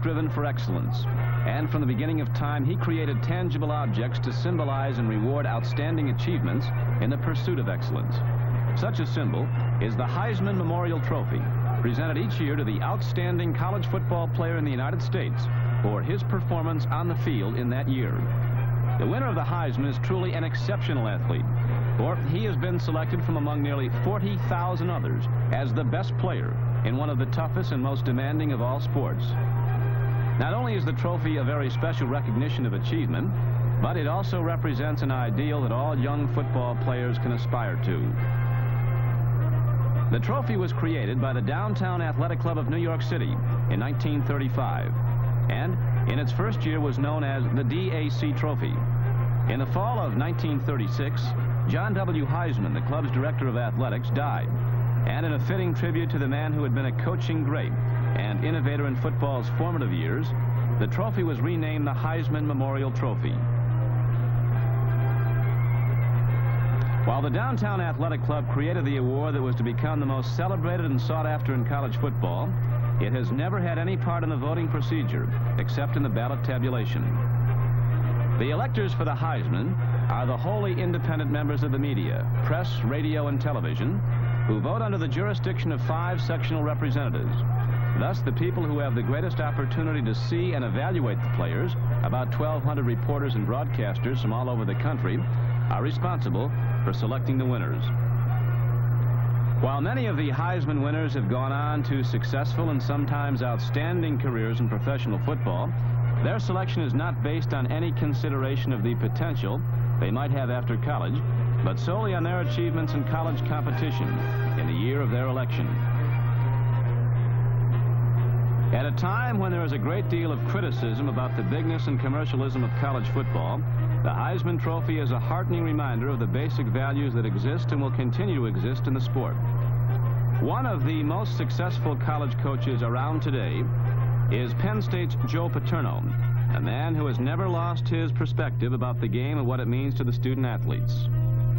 striven for excellence. And from the beginning of time, he created tangible objects to symbolize and reward outstanding achievements in the pursuit of excellence. Such a symbol is the Heisman Memorial Trophy, presented each year to the outstanding college football player in the United States for his performance on the field in that year. The winner of the Heisman is truly an exceptional athlete, for he has been selected from among nearly 40,000 others as the best player in one of the toughest and most demanding of all sports. Not only is the trophy a very special recognition of achievement, but it also represents an ideal that all young football players can aspire to. The trophy was created by the Downtown Athletic Club of New York City in 1935 and in its first year was known as the DAC Trophy. In the fall of 1936, John W. Heisman, the club's director of athletics, died. And in a fitting tribute to the man who had been a coaching great and innovator in football's formative years, the trophy was renamed the Heisman Memorial Trophy. While the Downtown Athletic Club created the award that was to become the most celebrated and sought after in college football, it has never had any part in the voting procedure, except in the ballot tabulation. The electors for the Heisman are the wholly independent members of the media, press, radio, and television, who vote under the jurisdiction of five sectional representatives. Thus, the people who have the greatest opportunity to see and evaluate the players, about 1,200 reporters and broadcasters from all over the country, are responsible for selecting the winners. While many of the Heisman winners have gone on to successful and sometimes outstanding careers in professional football, their selection is not based on any consideration of the potential they might have after college, but solely on their achievements in college competition in the year of their election. At a time when there is a great deal of criticism about the bigness and commercialism of college football, the Heisman Trophy is a heartening reminder of the basic values that exist and will continue to exist in the sport. One of the most successful college coaches around today is Penn State's Joe Paterno, a man who has never lost his perspective about the game and what it means to the student athletes.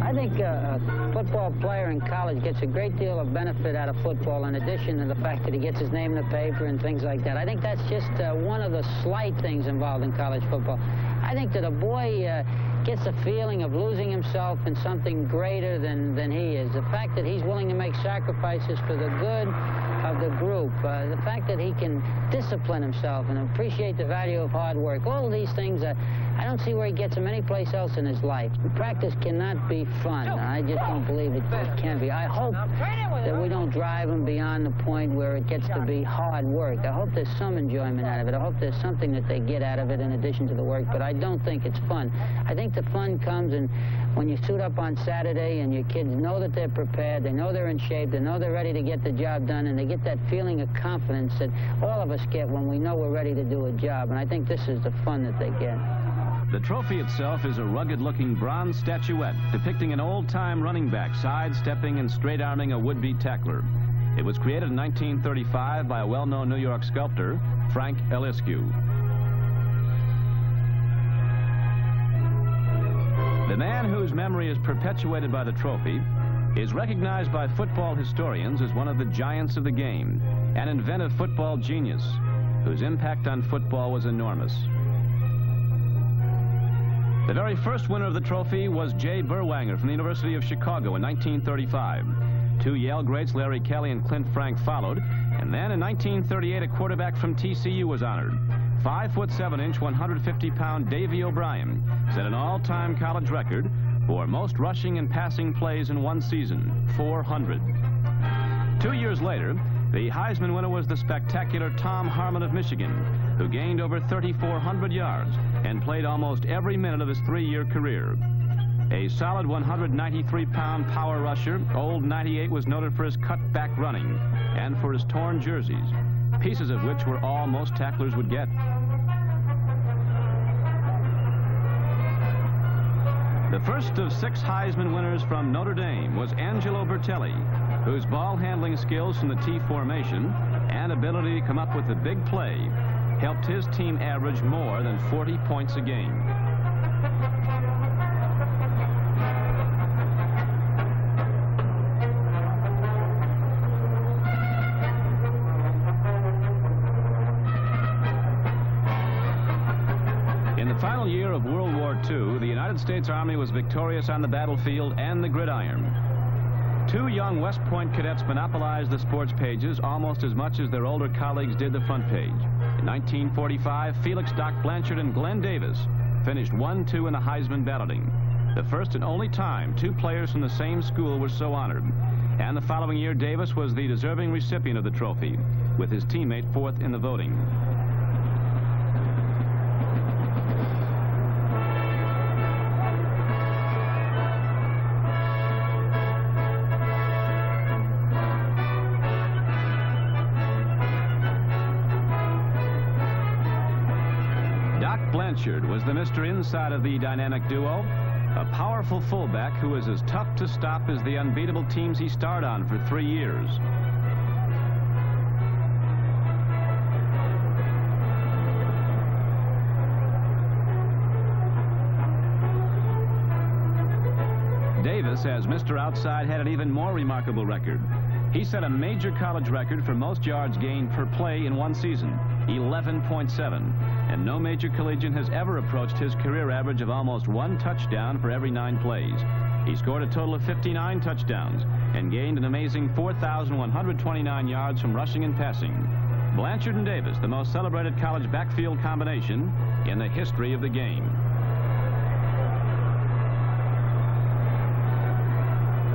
I think uh, a football player in college gets a great deal of benefit out of football in addition to the fact that he gets his name in the paper and things like that. I think that's just uh, one of the slight things involved in college football. I think that a boy uh, gets a feeling of losing himself in something greater than, than he is. The fact that he's willing to make sacrifices for the good of the group, uh, the fact that he can discipline himself and appreciate the value of hard work, all of these things, uh, I don't see where he gets them anyplace else in his life. Practice cannot be fun. I just don't believe it, it can be. I hope that we don't drive him beyond the point where it gets to be hard work. I hope there's some enjoyment out of it. I hope there's something that they get out of it in addition to the work, but I don't think it's fun. I think the fun comes in when you suit up on Saturday and your kids know that they're prepared, they know they're in shape, they know they're ready to get the job done, and they get that feeling of confidence that all of us get when we know we're ready to do a job. And I think this is the fun that they get. The trophy itself is a rugged-looking bronze statuette depicting an old-time running back sidestepping and straight-arming a would-be tackler. It was created in 1935 by a well-known New York sculptor, Frank Eliscu. The man whose memory is perpetuated by the trophy is recognized by football historians as one of the giants of the game, an inventive football genius whose impact on football was enormous. The very first winner of the trophy was Jay Berwanger from the University of Chicago in 1935. Two Yale greats, Larry Kelly and Clint Frank, followed. And then in 1938, a quarterback from TCU was honored. Five foot seven inch, 150 pound Davy O'Brien set an all-time college record for most rushing and passing plays in one season, 400. Two years later, the Heisman winner was the spectacular Tom Harmon of Michigan, who gained over 3,400 yards and played almost every minute of his three-year career. A solid 193-pound power rusher, Old 98 was noted for his cut-back running and for his torn jerseys, pieces of which were all most tacklers would get. The first of six Heisman winners from Notre Dame was Angelo Bertelli, whose ball handling skills from the T formation and ability to come up with the big play helped his team average more than 40 points a game. final year of World War II, the United States Army was victorious on the battlefield and the gridiron. Two young West Point cadets monopolized the sports pages almost as much as their older colleagues did the front page. In 1945, Felix Doc Blanchard and Glenn Davis finished 1-2 in the Heisman balloting. The first and only time two players from the same school were so honored. And the following year, Davis was the deserving recipient of the trophy, with his teammate fourth in the voting. Was the Mr. Inside of the dynamic duo, a powerful fullback who was as tough to stop as the unbeatable teams he starred on for three years. Davis, as Mr. Outside, had an even more remarkable record. He set a major college record for most yards gained per play in one season, 11.7. And no major collegian has ever approached his career average of almost one touchdown for every nine plays. He scored a total of 59 touchdowns and gained an amazing 4,129 yards from rushing and passing. Blanchard and Davis, the most celebrated college backfield combination in the history of the game.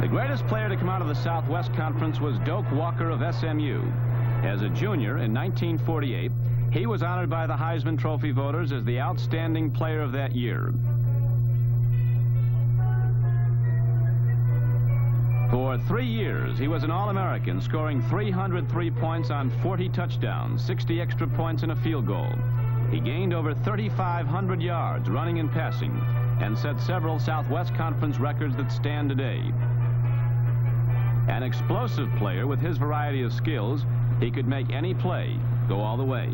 The greatest player to come out of the Southwest Conference was Doak Walker of SMU. As a junior in 1948, he was honored by the Heisman Trophy voters as the outstanding player of that year. For three years, he was an All-American, scoring 303 points on 40 touchdowns, 60 extra points and a field goal. He gained over 3,500 yards running and passing and set several Southwest Conference records that stand today. An explosive player with his variety of skills, he could make any play go all the way.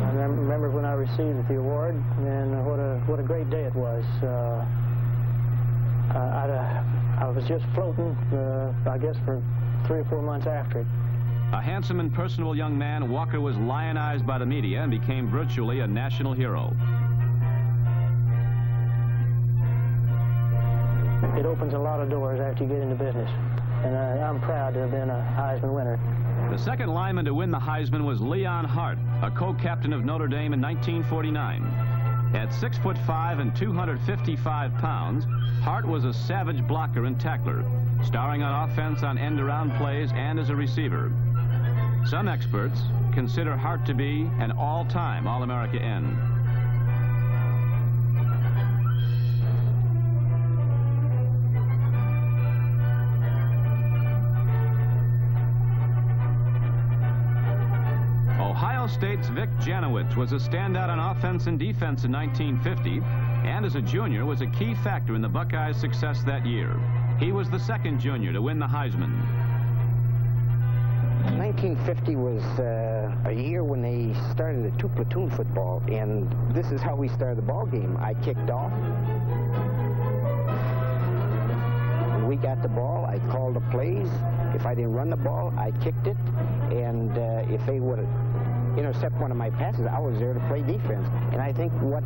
I remember when I received the award, and what a what a great day it was. Uh, I, I, I was just floating, uh, I guess, for three or four months after it. A handsome and personable young man, Walker was lionized by the media and became virtually a national hero. It opens a lot of doors after you get into business, and I, I'm proud to have been a Heisman winner. The second lineman to win the Heisman was Leon Hart, a co-captain of Notre Dame in 1949. At 6 foot 5 and 255 pounds, Hart was a savage blocker and tackler, starring on offense on end-around plays and as a receiver. Some experts consider Hart to be an all-time All-America end. Ohio State's Vic Janowicz was a standout on offense and defense in 1950, and as a junior was a key factor in the Buckeyes' success that year. He was the second junior to win the Heisman. 1950 was uh, a year when they started a two-platoon football, and this is how we started the ball game. I kicked off. We got the ball, I called the plays. If I didn't run the ball, I kicked it, and uh, if they would intercept one of my passes, I was there to play defense. And I think what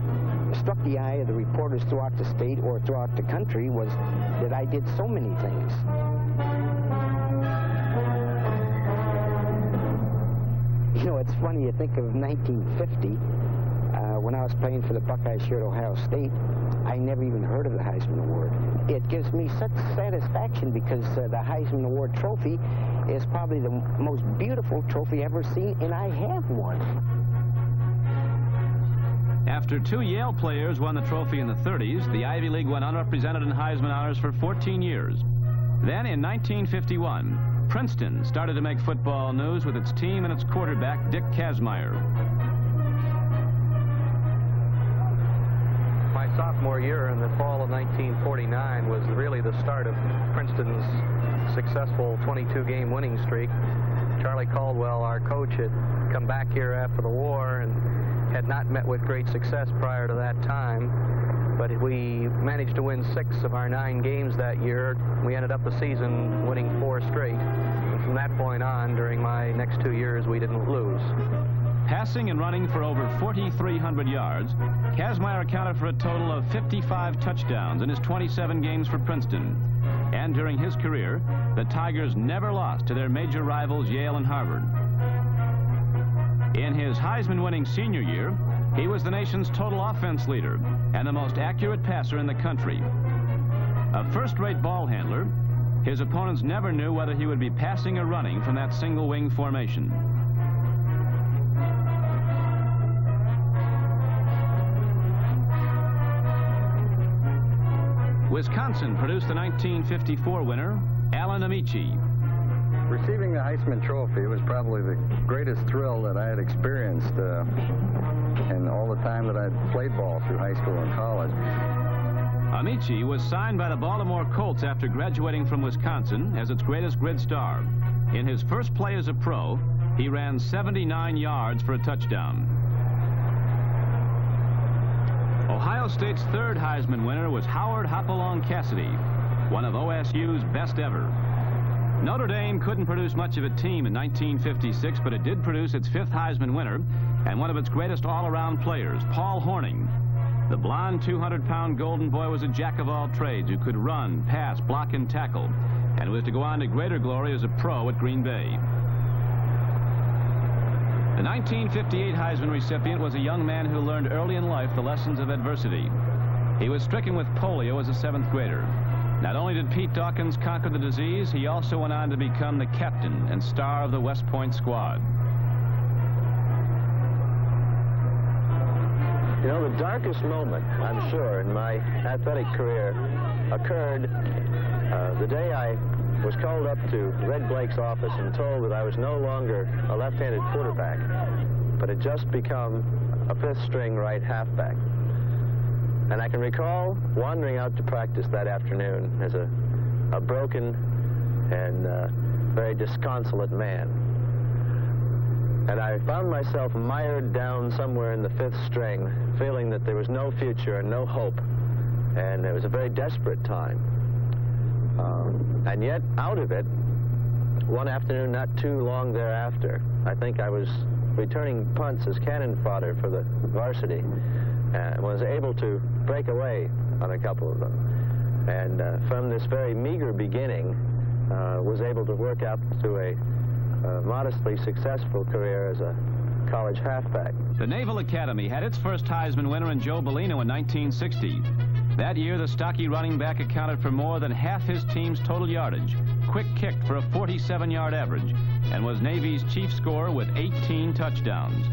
struck the eye of the reporters throughout the state or throughout the country was that I did so many things. You think of 1950, uh, when I was playing for the Buckeyes here at Ohio State, I never even heard of the Heisman Award. It gives me such satisfaction because uh, the Heisman Award trophy is probably the most beautiful trophy ever seen, and I have one. After two Yale players won the trophy in the 30s, the Ivy League went unrepresented in Heisman honors for 14 years. Then in 1951, Princeton started to make football news with its team and its quarterback, Dick Kazmaier. My sophomore year in the fall of 1949 was really the start of Princeton's successful 22-game winning streak. Charlie Caldwell, our coach, had come back here after the war and had not met with great success prior to that time. But we managed to win six of our nine games that year. We ended up the season winning four straight. And from that point on, during my next two years, we didn't lose. Passing and running for over 4,300 yards, Kazmaier accounted for a total of 55 touchdowns in his 27 games for Princeton. And during his career, the Tigers never lost to their major rivals Yale and Harvard. In his Heisman-winning senior year, he was the nation's total offense leader and the most accurate passer in the country. A first-rate ball handler, his opponents never knew whether he would be passing or running from that single-wing formation. Wisconsin produced the 1954 winner, Alan Ameche. Receiving the Heisman Trophy was probably the greatest thrill that I had experienced uh, in all the time that I'd played ball through high school and college. Ameche was signed by the Baltimore Colts after graduating from Wisconsin as its greatest grid star. In his first play as a pro, he ran 79 yards for a touchdown. Ohio State's third Heisman winner was Howard Hopalong Cassidy, one of OSU's best ever. Notre Dame couldn't produce much of a team in 1956, but it did produce its fifth Heisman winner and one of its greatest all-around players, Paul Hornung. The blond 200-pound Golden Boy was a jack of all trades who could run, pass, block, and tackle, and was to go on to greater glory as a pro at Green Bay. The 1958 Heisman recipient was a young man who learned early in life the lessons of adversity. He was stricken with polio as a seventh grader. Not only did Pete Dawkins conquer the disease, he also went on to become the captain and star of the West Point squad. You know, the darkest moment, I'm sure, in my athletic career occurred uh, the day I was called up to Red Blaik's office and told that I was no longer a left-handed quarterback, but had just become a fifth-string right halfback. And I can recall wandering out to practice that afternoon as a, a broken and uh, very disconsolate man. And I found myself mired down somewhere in the fifth string, feeling that there was no future and no hope. And it was a very desperate time. Um, and yet, out of it, one afternoon not too long thereafter, I think I was returning punts as cannon fodder for the varsity and was able to break away on a couple of them. And uh, from this very meager beginning, uh, was able to work up to a uh, modestly successful career as a college halfback. The Naval Academy had its first Heisman winner in Joe Bellino in 1960. That year, the stocky running back accounted for more than half his team's total yardage, quick kicked for a 47-yard average, and was Navy's chief scorer with 18 touchdowns.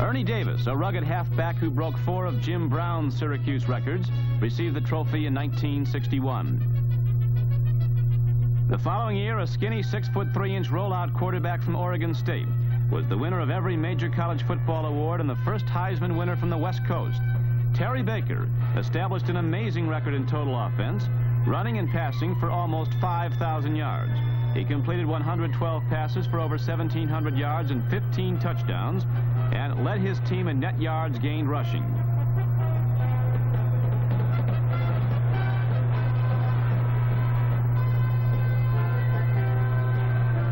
Ernie Davis, a rugged halfback who broke four of Jim Brown's Syracuse records, received the trophy in 1961. The following year, a skinny six-foot three-inch rollout quarterback from Oregon State was the winner of every major college football award and the first Heisman winner from the West Coast. Terry Baker established an amazing record in total offense, running and passing for almost 5,000 yards. He completed 112 passes for over 1,700 yards and 15 touchdowns, and led his team in net yards gained rushing.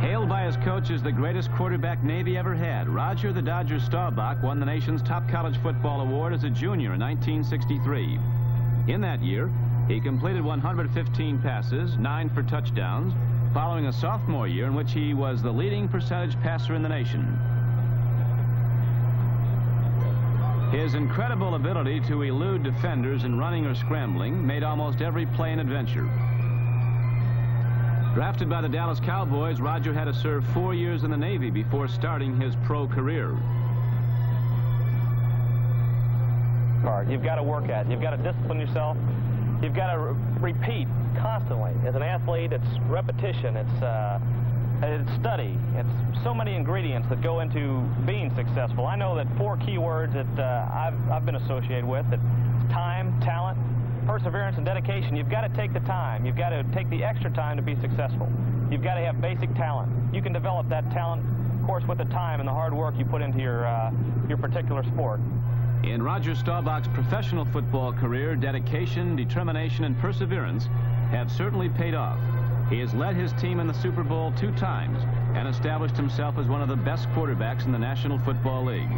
Hailed by his coach as the greatest quarterback Navy ever had, Roger the Dodger Staubach won the nation's top college football award as a junior in 1963. In that year, he completed 115 passes, nine for touchdowns, following a sophomore year in which he was the leading percentage passer in the nation. His incredible ability to elude defenders in running or scrambling made almost every play an adventure. Drafted by the Dallas Cowboys, Roger had to serve four years in the Navy before starting his pro career. You've got to work at it. You've got to discipline yourself. You've got to re repeat constantly. As an athlete, it's repetition. It's, uh, it's study. It's so many ingredients that go into being successful. I know that four key words that uh, I've, I've been associated with, that time, talent, perseverance and dedication, you've got to take the time. You've got to take the extra time to be successful. You've got to have basic talent. You can develop that talent, of course, with the time and the hard work you put into your, uh, your particular sport. In Roger Staubach's professional football career, dedication, determination, and perseverance have certainly paid off. He has led his team in the Super Bowl two times and established himself as one of the best quarterbacks in the National Football League.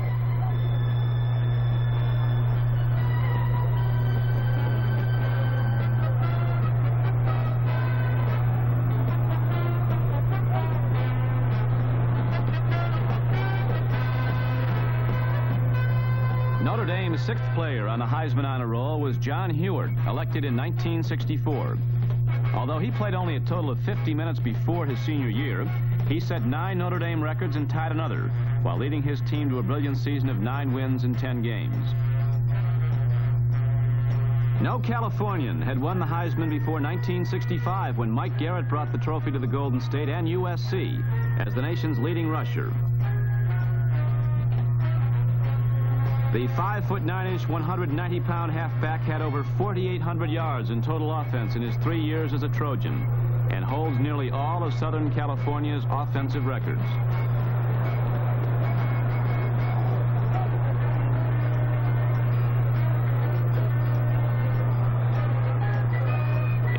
Notre Dame's sixth player on the Heisman honor roll was John Huarte, elected in 1964. Although he played only a total of 50 minutes before his senior year, he set nine Notre Dame records and tied another, while leading his team to a brilliant season of nine wins in 10 games. No Californian had won the Heisman before 1965 when Mike Garrett brought the trophy to the Golden State and USC as the nation's leading rusher. The 5 foot 9 inch, 190 pound halfback had over 4,800 yards in total offense in his three years as a Trojan and holds nearly all of Southern California's offensive records.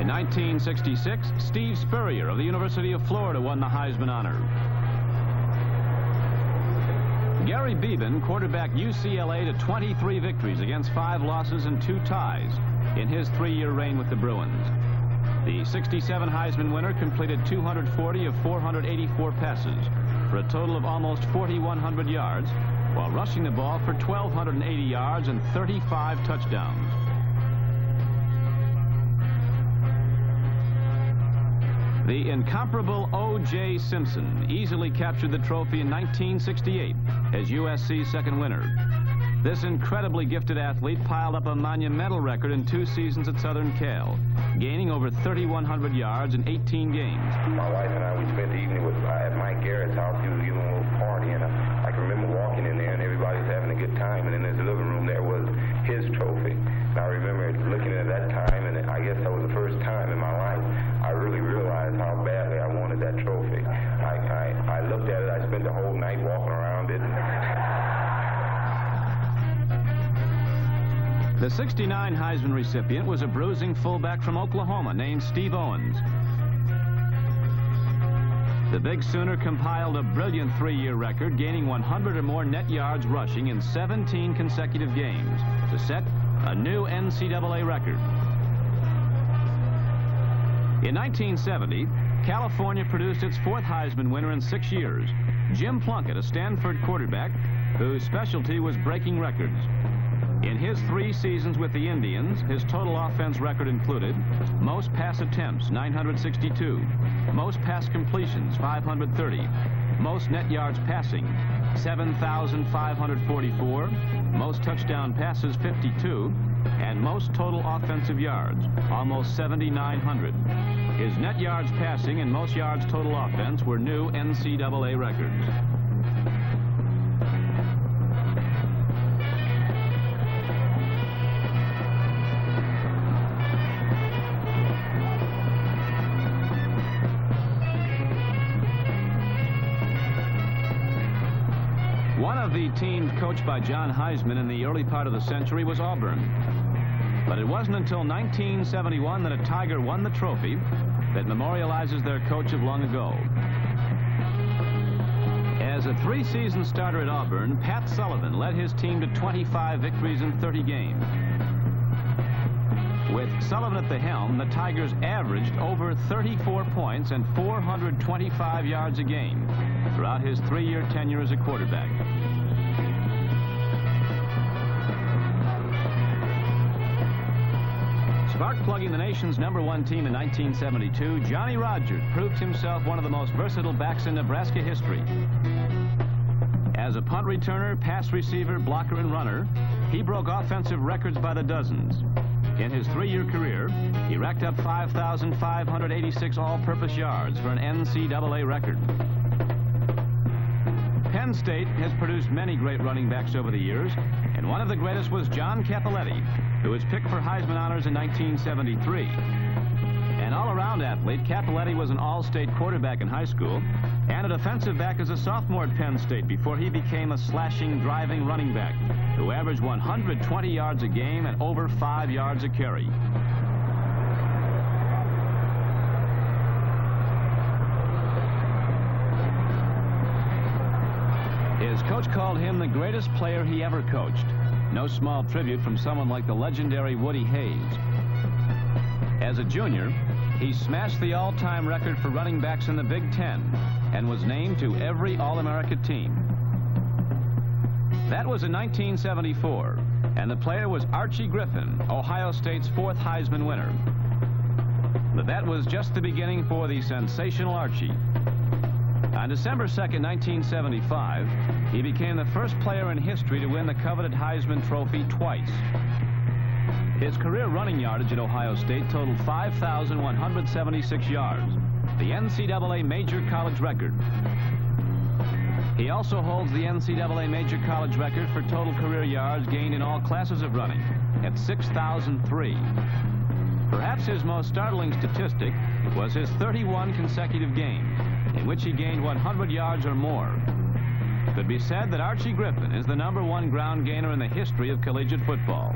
In 1966, Steve Spurrier of the University of Florida won the Heisman honor. Gary Beban quarterbacked UCLA to 23 victories against five losses and two ties in his three-year reign with the Bruins. The 67 Heisman winner completed 240 of 484 passes for a total of almost 4,100 yards, while rushing the ball for 1,280 yards and 35 touchdowns. The incomparable O.J. Simpson easily captured the trophy in 1968 as USC's second winner. This incredibly gifted athlete piled up a monumental record in two seasons at Southern Cal, gaining over 3,100 yards in 18 games. My wife and I, we spent the evening with, uh, at Mike Garrett's house. He was giving a little party, and uh, I can remember walking in there, and everybody was having a good time, and in his living room there was his trophy. And I remember looking at that time, The 69 Heisman recipient was a bruising fullback from Oklahoma named Steve Owens. The Big Sooner compiled a brilliant three-year record, gaining 100 or more net yards rushing in 17 consecutive games to set a new NCAA record. In 1970, California produced its fourth Heisman winner in six years, Jim Plunkett, a Stanford quarterback whose specialty was breaking records. In his three seasons with the Indians, his total offense record included most pass attempts, 962, most pass completions, 530, most net yards passing, 7,544, most touchdown passes, 52, and most total offensive yards, almost 7,900. His net yards passing and most yards total offense were new NCAA records. Teams coached by John Heisman in the early part of the century was Auburn. But it wasn't until 1971 that a Tiger won the trophy that memorializes their coach of long ago. As a three-season starter at Auburn, Pat Sullivan led his team to 25 victories in 30 games. With Sullivan at the helm, the Tigers averaged over 34 points and 425 yards a game throughout his three-year tenure as a quarterback. Spark plugging the nation's number one team in 1972, Johnny Rodgers proved himself one of the most versatile backs in Nebraska history. As a punt returner, pass receiver, blocker, and runner, he broke offensive records by the dozens. In his three-year career, he racked up 5,586 all-purpose yards for an NCAA record. Penn State has produced many great running backs over the years, and one of the greatest was John Cappelletti, who was picked for Heisman honors in 1973. An all-around athlete, Cappelletti was an all-state quarterback in high school and a defensive back as a sophomore at Penn State before he became a slashing, driving running back who averaged 120 yards a game and over five yards a carry. His coach called him the greatest player he ever coached. No small tribute from someone like the legendary Woody Hayes. As a junior, he smashed the all-time record for running backs in the Big Ten and was named to every All-America team. That was in 1974, and the player was Archie Griffin, Ohio State's fourth Heisman winner. But that was just the beginning for the sensational Archie. On December 2nd, 1975, he became the first player in history to win the coveted Heisman Trophy twice. His career running yardage at Ohio State totaled 5,176 yards, the NCAA major college record. He also holds the NCAA major college record for total career yards gained in all classes of running at 6,003. Perhaps his most startling statistic was his 31 consecutive games in which he gained 100 yards or more. It could be said that Archie Griffin is the number one ground gainer in the history of collegiate football.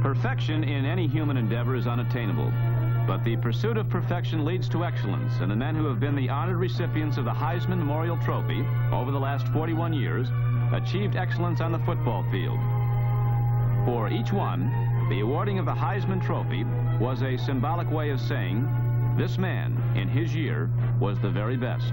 Perfection in any human endeavor is unattainable. But the pursuit of perfection leads to excellence, and the men who have been the honored recipients of the Heisman Memorial Trophy over the last 41 years achieved excellence on the football field. For each one, the awarding of the Heisman Trophy was a symbolic way of saying, this man, in his year, was the very best.